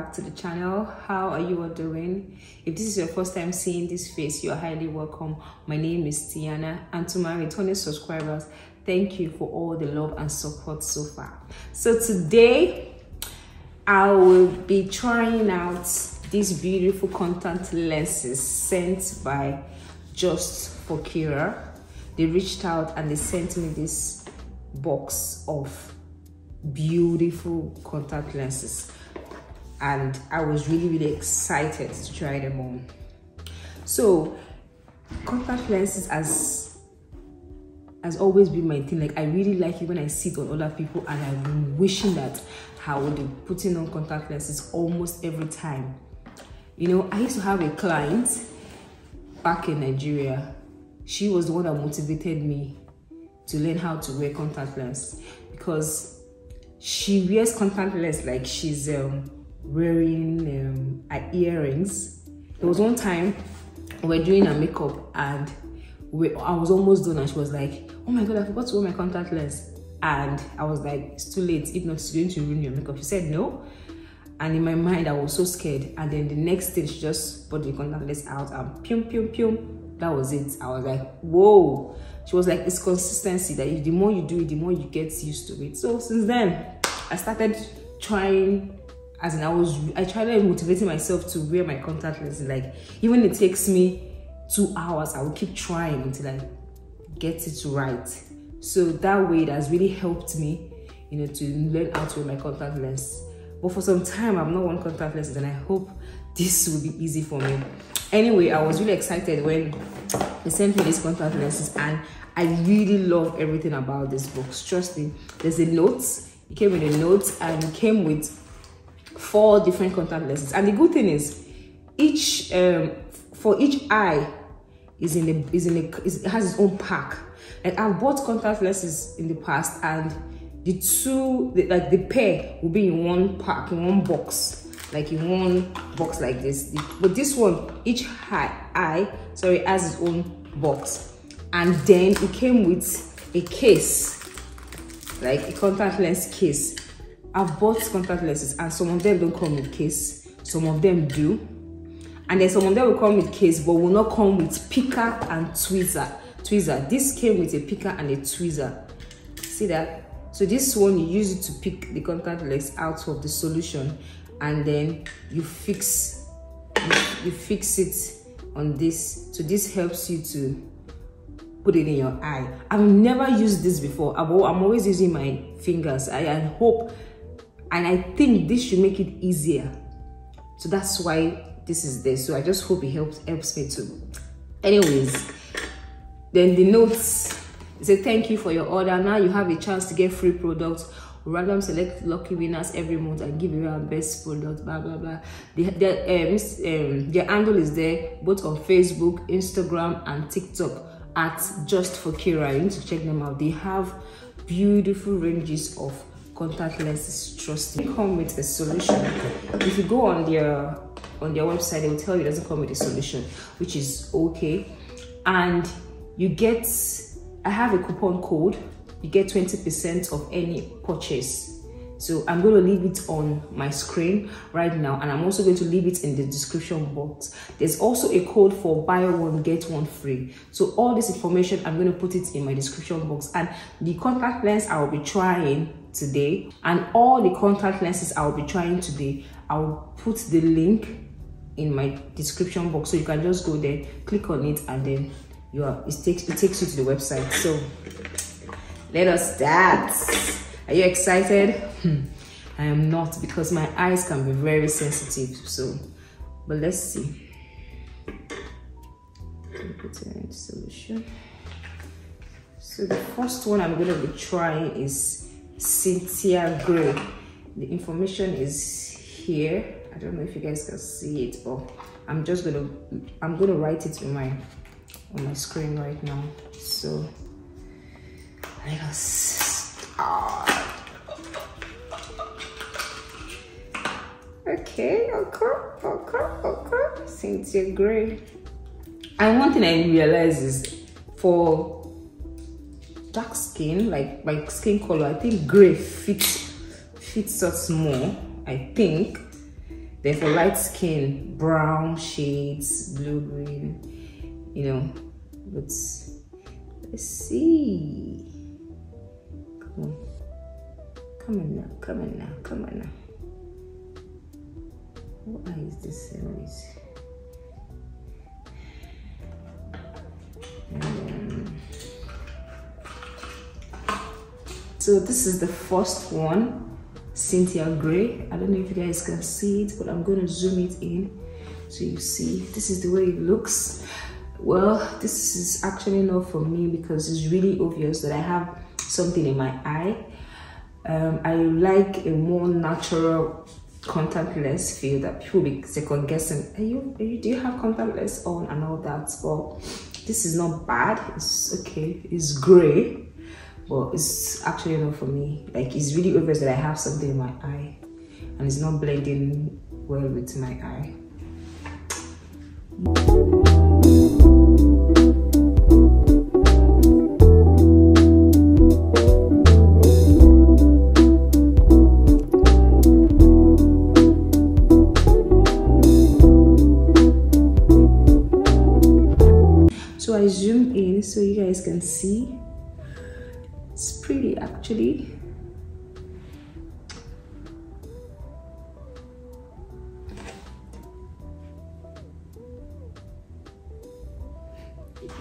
back to the channel. How are you all doing? If this is your first time seeing this face you are highly welcome. My name is tiana and to my returning subscribers thank you for all the love and support so far. So today i will be trying out these beautiful contact lenses sent by just for kira they reached out and they sent me this box of beautiful contact lenses and I was really really excited to try them on. So contact lenses as has always been my thing. Like I really like it when I see it on other people and I've been wishing that I would be putting on contact lenses almost every time. You know I used to have a client back in Nigeria. She was the one that motivated me to learn how to wear contact lenses because she wears contact lenses like she's um, wearing um, earrings. There was one time we were doing her makeup and we, I was almost done and she was like, oh my god, I forgot to wear my contact lens. And I was like, it's too late, if not, it's going to ruin your makeup. She said no. And in my mind, I was so scared. And then the next thing, she just put the contact lens out and pum, pum, pum. That was it. I was like, whoa she was like it's consistency that if the more you do it the more you get used to it so since then i started trying as in i was i tried motivating myself to wear my contact lenses like even it takes me two hours i will keep trying until i get it right. So that way it has really helped me you know to learn how to wear my contact lens. But for some time i've not worn contact lenses and i hope this will be easy for me. Anyway i was really excited when they sent me these contact lenses and i really love everything about this box. Trust me there's a note it came with a note and it came with four different contact lenses and the good thing is each um for each eye is in a is in a is, has its own pack. Like i've bought contact lenses in the past and the two the, like the pair will be in one pack in one box like in one box like this. But this one each eye sorry has its own box. And then it came with a case like a contact lens case i've bought contact lenses and some of them don't come with case. Some of them do. And then some of them will come with case but will not come with picker and tweezer. Tweezer. This came with a picker and a tweezer. See that? So this one you use it to pick the contact lens out of the solution and then you fix you, fix it on this. So this helps you to put it in your eye. I've never used this before. I am always using my fingers. I, I hope and i think this should make it easier. So that's why this is there. So i just hope it helps helps me too. Anyways then the notes. Say thank you for your order. Now you have a chance to get free products. Random select lucky winners every month and give away our best product blah blah blah. The, the, um, um, their handle is there both on facebook instagram and tiktok at just for kira. You need to check them out. They have beautiful ranges of contact lenses trust me come with a solution if you go on their on their website they will tell you it doesn't come with a solution which is okay and you get i have a coupon code you get 20% of any purchase. So I'm going to leave it on my screen right now and I'm also going to leave it in the description box. There's also a code for buy one get one free. So all this information I'm going to put it in my description box and the contact lens I will be trying today and all the contact lenses I will be trying today I'll put the link in my description box so you can just go there click on it and then you are it takes it takes you to the website so let us start. Are you excited? Hmm. I am not because my eyes can be very sensitive. So, but let's see. Solution. So the first one I'm going to be trying is Cynthia Gray. The information is here. I don't know if you guys can see it, but I'm just gonna I'm gonna write it on my on my screen right now. So let us start. Okay, okay, okay, okay. Cynthia Gray. And one thing I realize is for dark skin, like my skin color, I think gray fits fits us more. I think Then for light skin, brown shades, blue, green, you know. But let's see. Come on. Come on now, come on now, come on now. What is this anyways? So this is the first one cynthia gray. I don't know if you guys can see it but i'm to zoom it in so you see. This is the way it looks. Well this is actually not for me because it's really obvious that i have something in my eye. Um, i like a more natural contact lens feel that people be second guessing are you, are you do you have contact lens on? and all that well this is not bad. It's okay. It's gray but it's actually not for me. Like it's really obvious that I have something in my eye and it's not blending well with my eye. So I zoom in so you guys can see pretty actually.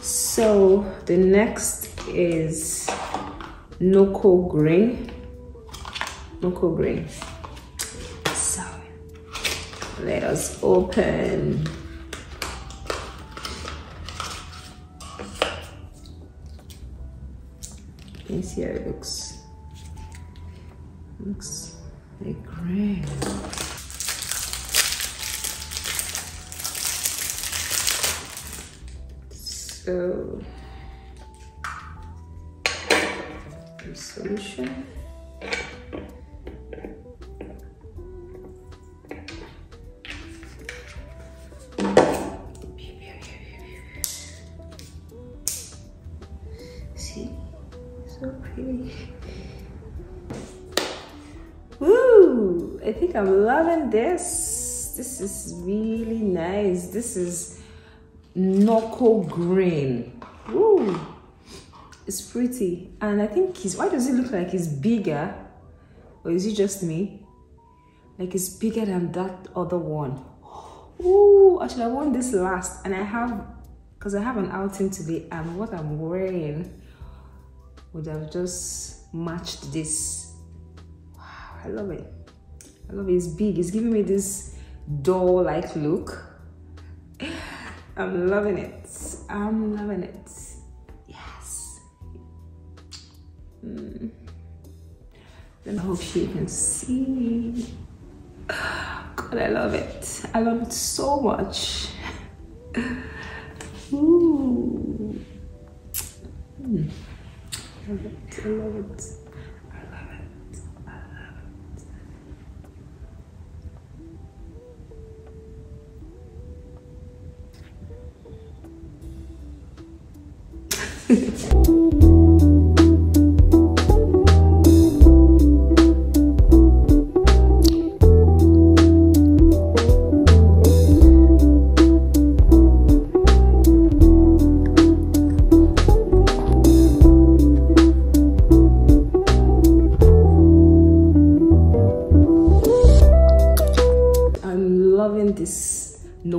So the next is Norko Green. Norko Green. So let us open. Can see how it looks. looks like gray. So, the I'm loving this. This is really nice. This is Norko Green. Woo! It's pretty. And I think he's, why does it look like it's bigger? Or is it just me? Like it's bigger than that other one. Ooh, actually I want this last and I have, because I have an outing today and what I'm wearing would have just matched this. Wow, I love it. I love it. It's big. It's giving me this doll-like look. I'm loving it. I'm loving it. Yes. Mm. I hope you can see. God, I love it. I love it so much. Ooh. Mm love it. I love it.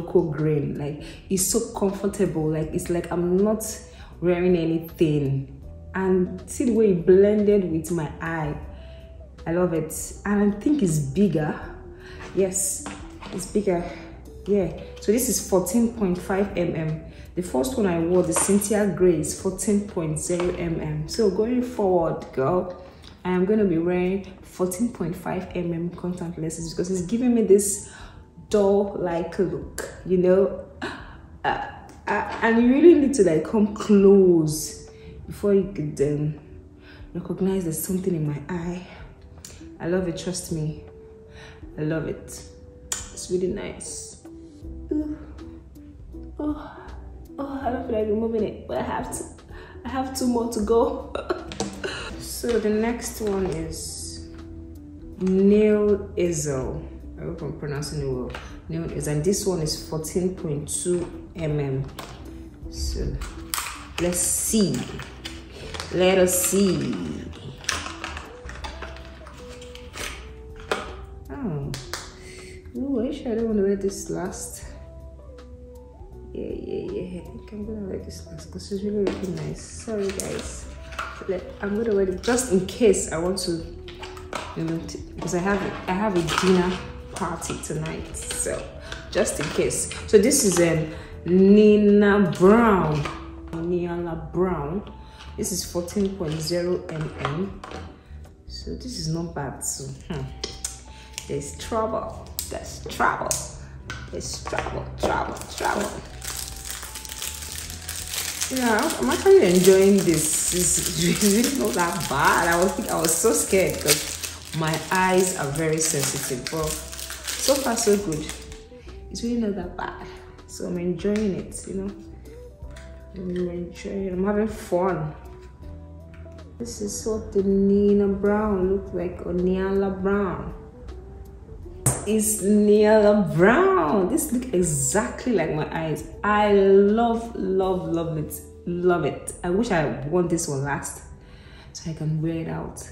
Norko green. Like it's so comfortable. Like it's like I'm not wearing anything. And see the way it blended with my eye. I love it. And I think it's bigger. Yes, it's bigger. Yeah. So this is 14.5 mm. The first one I wore, the Cynthia Gray, is 14.0 mm. So going forward, girl, I am going to be wearing 14.5 mm contact lenses because it's giving me this doll-like look, you know? Uh, uh, and you really need to like come close before you could um, recognize there's something in my eye. I love it, trust me. I love it. It's really nice. Ooh. Oh, oh, I don't feel like removing it, but I have to. I have two more to go. so the next one is Nail Ezel. I hope I'm pronouncing it well. Nail is and this one is 14.2 mm. So let's see. Let us see. Oh, Ooh, I wish I don't want to wear this last. Yeah, yeah, yeah. I think I'm gonna wear this last because it's really, really nice. Sorry, guys. I'm gonna wear it just in case I want to, you know, because I have I have a dinner party tonight. So just in case. So this is a um, Nina Brown. Nina Brown. This is 14.0 mm. So this is not bad. So hmm. there's trouble. There's trouble. There's trouble, trouble, trouble. Yeah, I'm actually enjoying this. It's really not that bad. I was I was so scared because my eyes are very sensitive. But so far so good. It's really not that bad. So I'm enjoying it, you know. I'm enjoying. I'm having fun. This is what the Nina Brown look like or Neala Brown. It's Neala Brown. This look exactly like my eyes. I love, love, love it. Love it. I wish I won this one last so I can wear it out.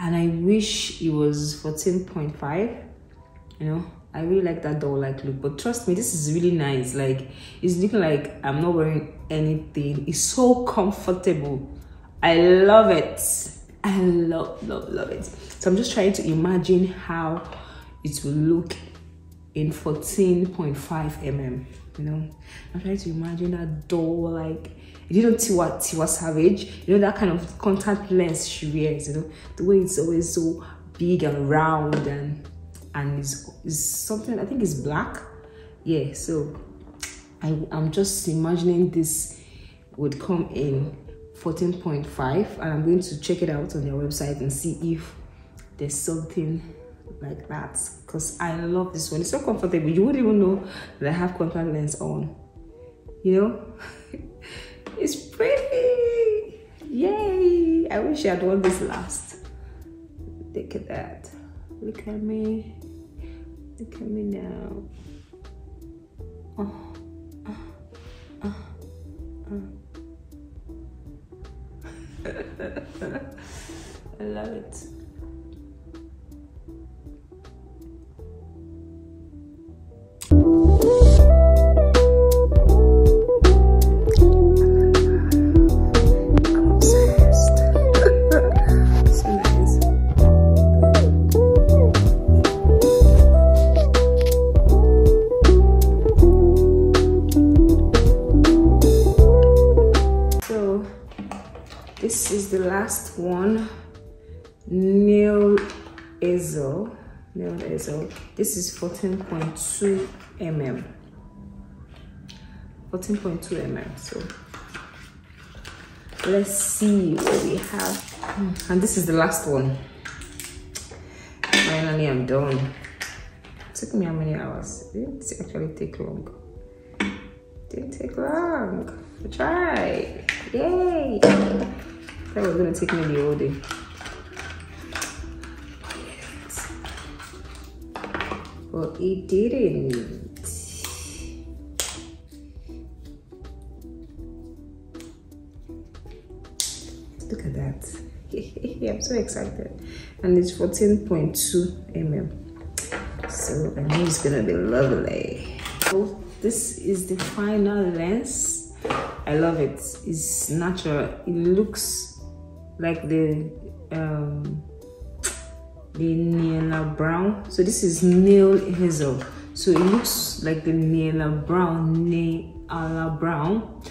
And I wish it was 14.5, you know. I really like that doll like look, but trust me, this is really nice. Like, it's looking like I'm not wearing anything. It's so comfortable. I love it. I love, love, love it. So I'm just trying to imagine how it will look in 14.5 mm you know i'm trying to imagine that doll like you know Tiwa Tiwa Savage you know that kind of contact lens she wears you know the way it's always so big and round and and is is something I think it's black yeah so I, I'm just imagining this would come in 14.5 and I'm going to check it out on their website and see if there's something like that because I love this one. It's so comfortable. You wouldn't even know that I have contact lens on. You know? it's pretty. Yay! I wish I had won this last. Look at that. Look at me. Look at me now. Oh. Uh, uh, uh. I love it. Last one nail easel nail easel this is 14.2 mm. 14.2 mm so let's see what we have. And this is the last one. Finally i'm done. It took me how many hours? It didn't actually take long. It didn't take long. Try. Yay that was gonna take me the whole day. But it didn't. Look at that. I'm so excited. And it's 14.2 mm. So I know it's gonna be lovely. So this is the final lens. I love it. It's natural. It looks like the um the Neala Brown. So this is nail hazel. So it looks like the Neala Brown, Neala Brown.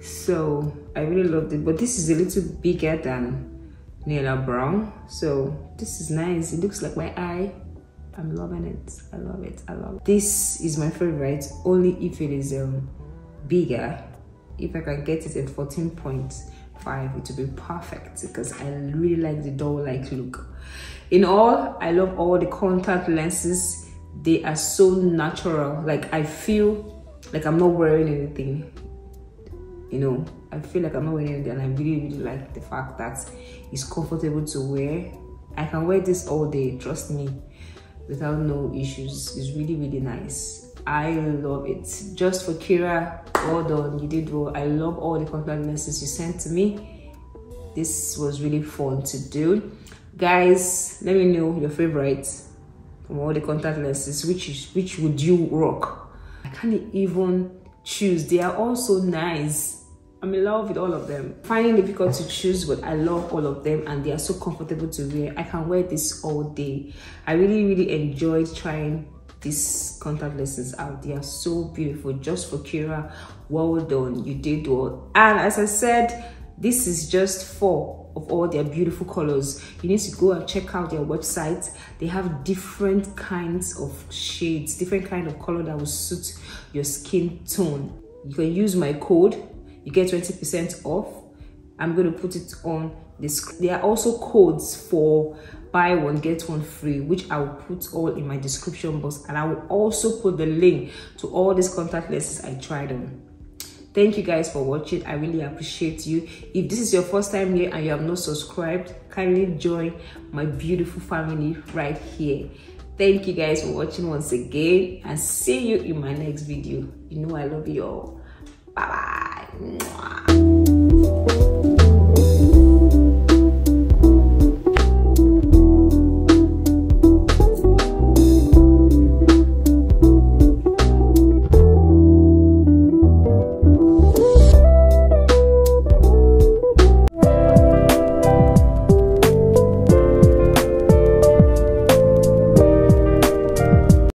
So I really loved it, but this is a little bigger than Neala Brown. So this is nice. It looks like my eye. I'm loving it. I love it. I love it. This is my favorite, only if it is um bigger. If I can get it at 14 points five it will be perfect because i really like the doll like look. In all i love all the contact lenses. They are so natural. Like i feel like i'm not wearing anything. You know i feel like i'm not wearing anything and i really really like the fact that it's comfortable to wear. I can wear this all day trust me without no issues. It's really really nice i love it. Just for kira well done. You did well. I love all the contact lenses you sent to me. This was really fun to do. Guys let me know your favorites from all the contact lenses which is which would you rock? I can't even choose. They are all so nice. I'm in love with all of them. Finding difficult to choose, but I love all of them and they are so comfortable to wear. I can wear this all day. I really, really enjoyed trying these contact lenses out. They are so beautiful. Just for Kira, well done. You did well. And as I said, this is just four of all their beautiful colors. You need to go and check out their website. They have different kinds of shades, different kind of color that will suit your skin tone. You can use my code you get 20% off. I'm going to put it on this. There are also codes for buy one get one free which i will put all in my description box. And i will also put the link to all these contact lenses i tried on. Thank you guys for watching. I really appreciate you. If this is your first time here and you have not subscribed kindly join my beautiful family right here. Thank you guys for watching once again and see you in my next video. You know i love you all. Bye bye.